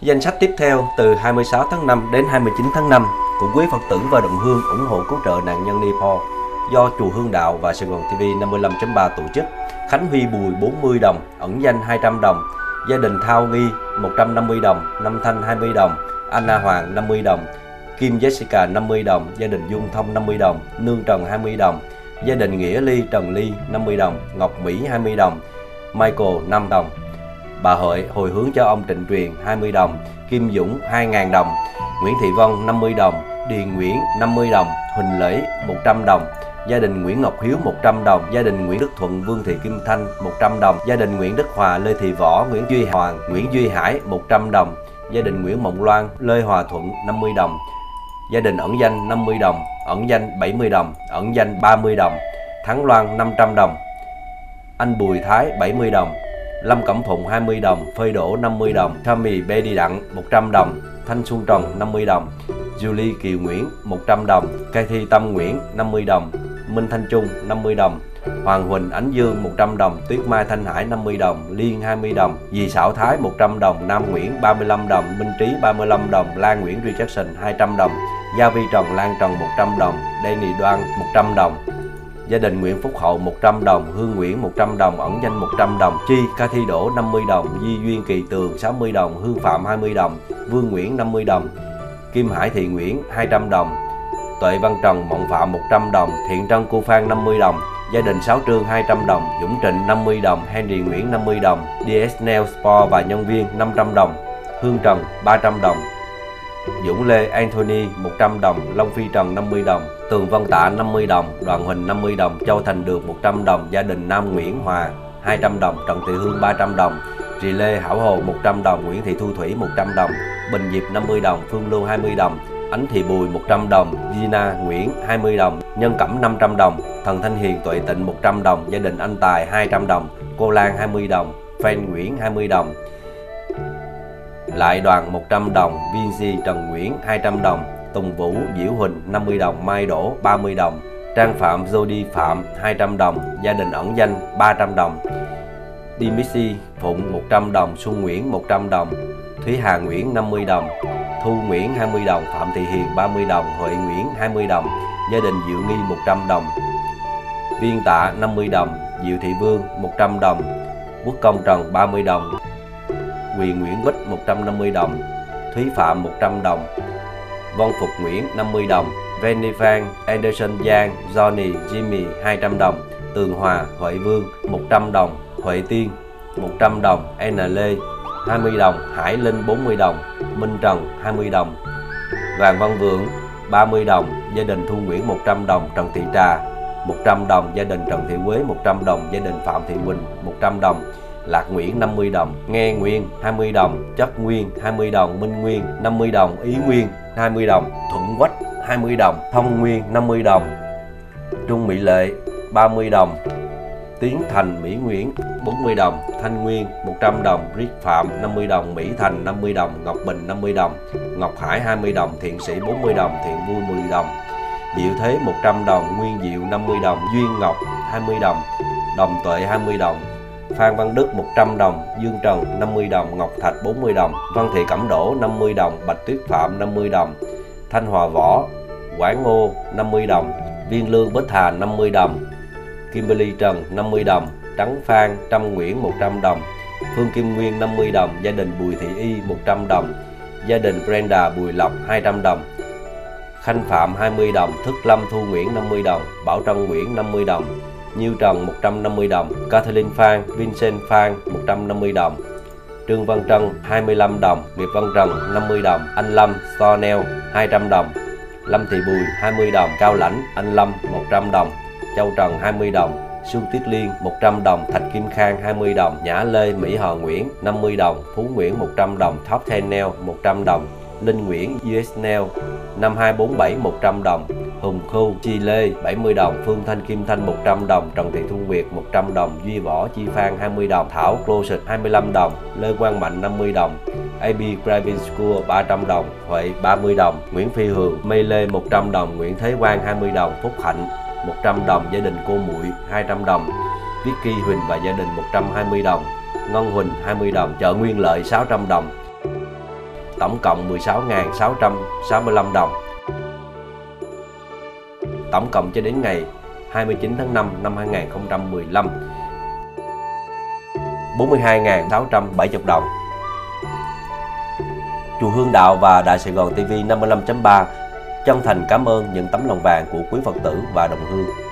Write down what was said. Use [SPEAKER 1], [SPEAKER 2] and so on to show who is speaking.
[SPEAKER 1] Danh sách tiếp theo từ 26 tháng 5 đến 29 tháng 5 của quý Phật tử và đồng hương ủng hộ cứu trợ nạn nhân Nepal do Chùa Hương Đạo và Sài Gòn TV 55.3 tổ chức. Khánh Huy Bùi 40 đồng, ẩn danh 200 đồng, gia đình Thao Nghi 150 đồng, Năm Thanh 20 đồng, Anna Hoàng 50 đồng, Kim Jessica 50 đồng, gia đình Dung Thông 50 đồng, Nương Trần 20 đồng, gia đình Nghĩa Ly Trần Ly 50 đồng, Ngọc Mỹ 20 đồng, Michael 5 đồng. Bà Hợi hồi hướng cho ông Trịnh Truyền 20 đồng, Kim Dũng 2.000 đồng, Nguyễn Thị Vân 50 đồng, Điền Nguyễn 50 đồng, Huỳnh Lễ 100 đồng, gia đình Nguyễn Ngọc Hiếu 100 đồng, gia đình Nguyễn Đức Thuận, Vương Thị Kim Thanh 100 đồng, gia đình Nguyễn Đức Hòa, Lê Thị Võ, Nguyễn Duy Hoàng, Nguyễn Duy Hải 100 đồng, gia đình Nguyễn Mộng Loan, Lê Hòa Thuận 50 đồng, gia đình ẩn danh 50 đồng, ẩn danh 70 đồng, ẩn danh 30 đồng, Thắng Loan 500 đồng, anh Bùi Thái 70 đồng, Lâm Cẩm Phụng 20 đồng, Phơi Đỗ 50 đồng, Tommy B đi đặng 100 đồng, Thanh Xuân Trần 50 đồng, Julie Kiều Nguyễn 100 đồng, Cây Thi Tâm Nguyễn 50 đồng, Minh Thanh Trung 50 đồng, Hoàng Huỳnh Ánh Dương 100 đồng, Tuyết Mai Thanh Hải 50 đồng, Liên 20 đồng, Dì Sảo Thái 100 đồng, Nam Nguyễn 35 đồng, Minh Trí 35 đồng, Lan Nguyễn Richardson 200 đồng, Gia Vi Trần Lan Trần 100 đồng, Danny Đoan 100 đồng, Gia đình Nguyễn Phúc Hậu 100 đồng, Hương Nguyễn 100 đồng, ẩn danh 100 đồng, Chi Ca Thi Đỗ 50 đồng, Di Duyên Kỳ Tường 60 đồng, Hương Phạm 20 đồng, Vương Nguyễn 50 đồng, Kim Hải Thị Nguyễn 200 đồng, Tuệ Văn Trần Mộng Phạm 100 đồng, Thiện Trân Cô Phan 50 đồng, Gia đình Sáu Trương 200 đồng, Dũng Trịnh 50 đồng, Henry Nguyễn 50 đồng, DS Nail Sport và nhân viên 500 đồng, Hương Trần 300 đồng, Dũng Lê Anthony 100 đồng, Long Phi Trần 50 đồng, Tường Văn Tạ 50 đồng, Đoàn Huỳnh 50 đồng, Châu Thành Được 100 đồng, gia đình Nam Nguyễn Hòa 200 đồng, Trần Thị Hương 300 đồng, Rì Lê Hảo Hồ 100 đồng, Nguyễn Thị Thu Thủy 100 đồng, Bình Diệp 50 đồng, Phương Lưu 20 đồng, Ánh Thị Bùi 100 đồng, Gina Nguyễn 20 đồng, Nhân Cẩm 500 đồng, Thần Thanh Hiền Tuệ Tịnh 100 đồng, gia đình Anh Tài 200 đồng, Cô Lan 20 đồng, Phan Nguyễn 20 đồng, lại Đoàn 100 đồng, Vinci Trần Nguyễn 200 đồng, Tùng Vũ Diễu Huỳnh 50 đồng, Mai Đỗ 30 đồng, Trang Phạm Jody Phạm 200 đồng, gia đình ẩn danh 300 đồng, Dimitri Phụng 100 đồng, Xuân Nguyễn 100 đồng, Thúy Hà Nguyễn 50 đồng, Thu Nguyễn 20 đồng, Phạm Thị Hiền 30 đồng, Huệ Nguyễn 20 đồng, gia đình Diệu Nghi 100 đồng, Viên Tạ 50 đồng, Diệu Thị Vương 100 đồng, Quốc Công Trần 30 đồng, Quyền Nguyễn Bích 150 đồng, Thúy Phạm 100 đồng, Vân Phục Nguyễn 50 đồng, Venny Phan, Anderson Giang, Johnny, Jimmy 200 đồng, Tường Hòa, Huệ Vương 100 đồng, Huệ Tiên 100 đồng, N Lê 20 đồng, Hải Linh 40 đồng, Minh Trần 20 đồng, Vàng Văn Vượng 30 đồng, gia đình Thu Nguyễn 100 đồng, Trần Thị Trà 100 đồng, gia đình Trần Thị Quế 100 đồng, gia đình Phạm Thị Quỳnh 100 đồng, Lạc Nguyễn 50 đồng, Nghe Nguyên 20 đồng, Chất Nguyên 20 đồng, Minh Nguyên 50 đồng, Ý Nguyên 20 đồng, Thuận Quách 20 đồng, Thông Nguyên 50 đồng, Trung Mỹ Lệ 30 đồng, Tiến Thành Mỹ Nguyễn 40 đồng, Thanh Nguyên 100 đồng, Riết Phạm 50 đồng, Mỹ Thành 50 đồng, Ngọc Bình 50 đồng, Ngọc Hải 20 đồng, Thiện Sĩ 40 đồng, Thiện Vui 10 đồng, Diệu Thế 100 đồng, Nguyên Diệu 50 đồng, Duyên Ngọc 20 đồng, Đồng Tuệ 20 đồng, Phan Văn Đức 100 đồng, Dương Trần 50 đồng, Ngọc Thạch 40 đồng, Văn Thị Cẩm Đỗ 50 đồng, Bạch Tuyết Phạm 50 đồng, Thanh Hòa Võ, Quảng Ngô 50 đồng, Viên Lương Bích Hà 50 đồng, Kimberly Trần 50 đồng, Trắng Phan Trâm Nguyễn 100 đồng, Phương Kim Nguyên 50 đồng, gia đình Bùi Thị Y 100 đồng, gia đình Brenda Bùi Lộc 200 đồng, Khanh Phạm 20 đồng, Thức Lâm Thu Nguyễn 50 đồng, Bảo Trân Nguyễn 50 đồng, Nhiêu Trần 150 đồng, Kathleen Phan, Vincent Phan 150 đồng, Trương Văn Trân 25 đồng, Điệp Văn Trần 50 đồng, Anh Lâm Sonel 200 đồng, Lâm Thị Bùi 20 đồng, Cao Lãnh Anh Lâm 100 đồng, Châu Trần 20 đồng, Sương Tiết Liên 100 đồng, Thạch Kim Khang 20 đồng, Nhã Lê Mỹ Hờ Nguyễn 50 đồng, Phú Nguyễn 100 đồng, Top Ten Nail 100 đồng, Linh Nguyễn US Nail 5247 100 đồng, Hùng Khu Chi Lê 70 đồng, Phương Thanh Kim Thanh 100 đồng, Trần Thị Thu Nguyệt 100 đồng, Duy Võ Chi Phan 20 đồng, Thảo Closet 25 đồng, Lê Quang Mạnh 50 đồng, AB Driving School 300 đồng, Huệ 30 đồng, Nguyễn Phi Hường, Mê Lê 100 đồng, Nguyễn Thế Quang 20 đồng, Phúc Hạnh 100 đồng, gia đình cô Muội 200 đồng, Vicky Huỳnh và gia đình 120 đồng, Ngân Huỳnh 20 đồng, chợ Nguyên Lợi 600 đồng, tổng cộng 16.665 đồng. Tổng cộng cho đến ngày 29 tháng 5 năm 2015 42.670 đồng. Chùa Hương Đạo và Đại Sài Gòn TV 55.3 chân thành cảm ơn những tấm lòng vàng của quý Phật tử và đồng hương.